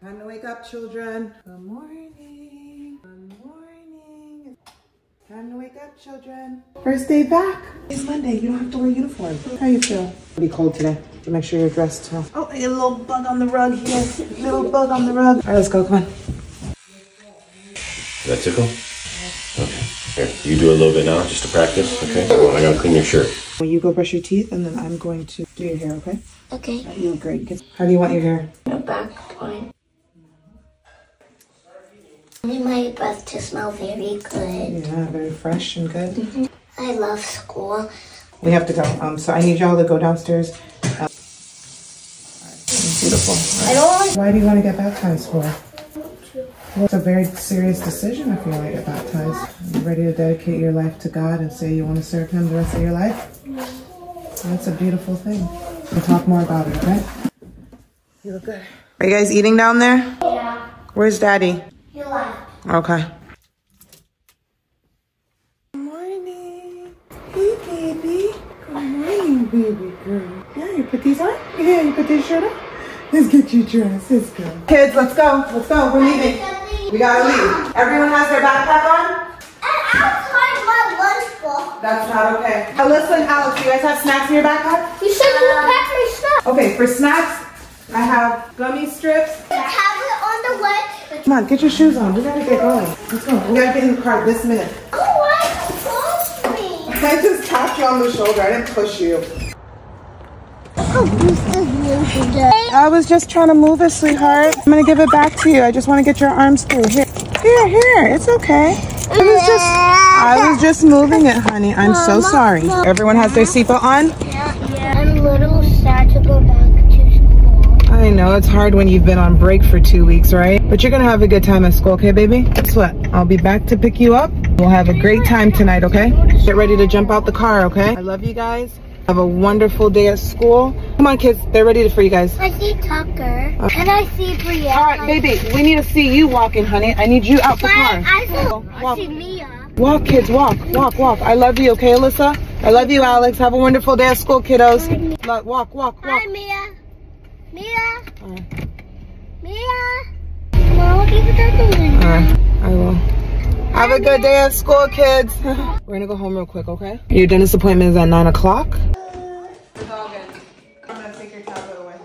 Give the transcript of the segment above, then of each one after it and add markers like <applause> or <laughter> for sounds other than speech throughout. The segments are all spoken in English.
Time to wake up, children. Good morning. Good morning. Time to wake up, children. First day back. It's Monday. You don't have to wear a uniform. How you feel? It'll be cold today. So make sure you're dressed too. Oh, I got a little bug on the rug here. Little bug on the rug. All right, let's go. Come on. Does that tickle? Okay. Here, you do a little bit now, just to practice. Okay. Well, I gotta clean your shirt. Well, you go brush your teeth, and then I'm going to do your hair. Okay? Okay. You look great. How do you want your hair? A back point. I need my breath to smell very good. Yeah, very fresh and good. I love school. We have to go. Um, so I need y'all to go downstairs. Uh, beautiful. I don't want Why do you want to get baptized for? Well, it's a very serious decision if you want to get baptized. Are you ready to dedicate your life to God and say you want to serve Him the rest of your life? That's a beautiful thing. We'll talk more about it, okay? You look good. Are you guys eating down there? Yeah. Where's Daddy? You laugh. Okay. Good morning. Hey, baby. Good morning, baby girl. Yeah, you put these on? Yeah, you put this shirt on? Let's get you dressed. Let's go. Kids, let's go. Let's go. We're leaving. We gotta leave. Everyone has their backpack on? And outside my lunchbox. That's not okay. Alyssa and Alex, do you guys have snacks in your backpack? You should you packed my stuff. Okay, for snacks, I have gummy strips. The tablet on the way. Come on, get your shoes on. We gotta get going. Let's go. We gotta get in the car this minute. Oh, why me? I just tapped you on the shoulder. I didn't push you. Oh, this is new today. I was just trying to move it, sweetheart. I'm gonna give it back to you. I just want to get your arms through. Here, here, here. It's okay. I was just, I was just moving it, honey. I'm so sorry. Everyone has their seatbelt on. Yeah, I'm a little sad to go back to school. I know it's hard when you've been on break for two weeks, right? But you're gonna have a good time at school, okay, baby? Guess what? I'll be back to pick you up. We'll have a great time tonight, okay? Get ready to jump out the car, okay? I love you guys. Have a wonderful day at school. Come on, kids. They're ready for you guys. I see Tucker. Can I see Brianna. All right, baby. We need to see you walking, honey. I need you out the But car. I, walk. see Mia. Walk, kids, walk, walk, walk. I love you, okay, Alyssa? I love you, Alex. Have a wonderful day at school, kiddos. Walk, walk, walk. Hi, Mia. Mia. Alright, Mia. Mom, keep it at ah, the I will. Have a good day at school, kids. <laughs> We're gonna go home real quick, okay? Your dentist appointment is at 9 o'clock. It's all good. I'm gonna take your tablet away.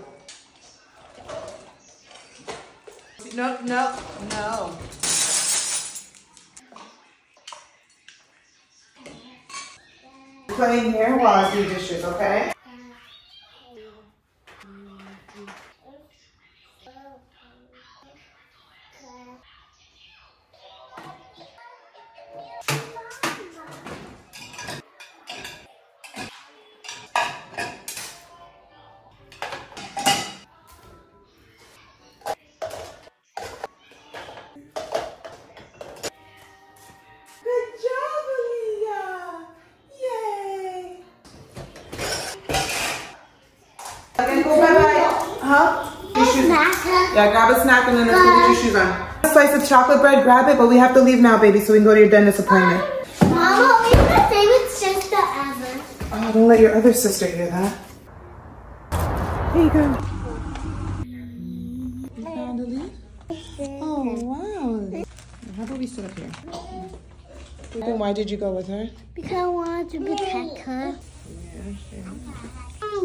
No, no, no. Playing here while I do dishes, okay? Shoes. Yeah, grab a snack and then let's go get your shoes on. A slice of chocolate bread, grab it, but we have to leave now, baby, so we can go to your dentist appointment. Mama, we have the favorite sister ever. Oh, don't let your other sister hear that. Here you go. You found a leaf? Oh, wow. How about we sit up here? Then why did you go with her? Because I wanted to protect her. Yeah, sure. Oh,